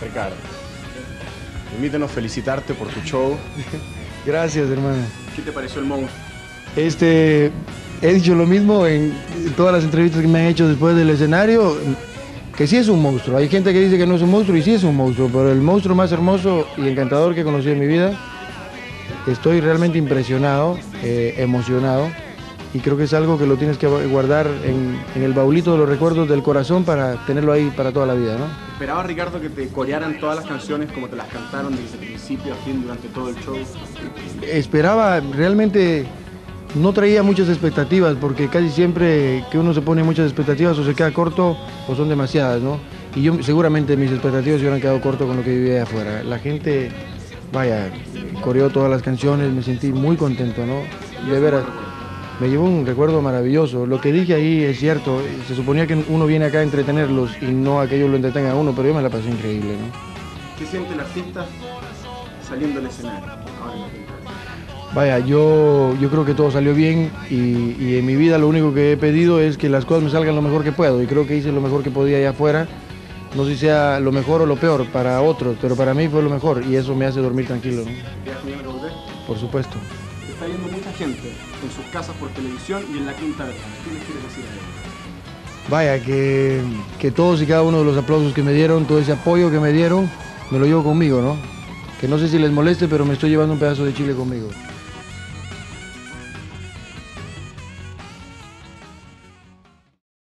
Ricardo, permítenos felicitarte por tu show. Gracias, hermano. ¿Qué te pareció el monstruo? Este, he dicho lo mismo en todas las entrevistas que me han hecho después del escenario, que sí es un monstruo. Hay gente que dice que no es un monstruo y sí es un monstruo, pero el monstruo más hermoso y encantador que he conocido en mi vida, estoy realmente impresionado, eh, emocionado y creo que es algo que lo tienes que guardar en, en, el baulito de los recuerdos del corazón para tenerlo ahí para toda la vida, ¿no? ¿Esperaba Ricardo que te corearan todas las canciones como te las cantaron desde principio a fin durante todo el show? Esperaba realmente no traía muchas expectativas porque casi siempre que uno se pone muchas expectativas o se queda corto o son demasiadas, ¿no? Y yo seguramente mis expectativas se hubieran quedado corto con lo que vivía afuera. La gente, vaya, coreó todas las canciones, me sentí muy contento, ¿no? De veras, me llevó un recuerdo maravilloso. Lo que dije ahí es cierto, se suponía que uno viene acá a entretenerlos y no a que ellos lo entretengan a uno, pero yo me la pasé increíble, ¿no? ¿Qué siente el artista saliendo del escenario? Vaya, yo, yo creo que todo salió bien y, y, en mi vida lo único que he pedido es que las cosas me salgan lo mejor que puedo y creo que hice lo mejor que podía allá afuera. No sé si sea lo mejor o lo peor para otros, pero para mí fue lo mejor y eso me hace dormir tranquilo. ¿no? Por supuesto. Está viendo mucha gente en sus casas por televisión y en la quinta vez. ¿Qué les quieres decir a? Vaya, que, que todos y cada uno de los aplausos que me dieron, todo ese apoyo que me dieron, me lo llevo conmigo, ¿no? Que no sé si les moleste, pero me estoy llevando un pedazo de Chile conmigo.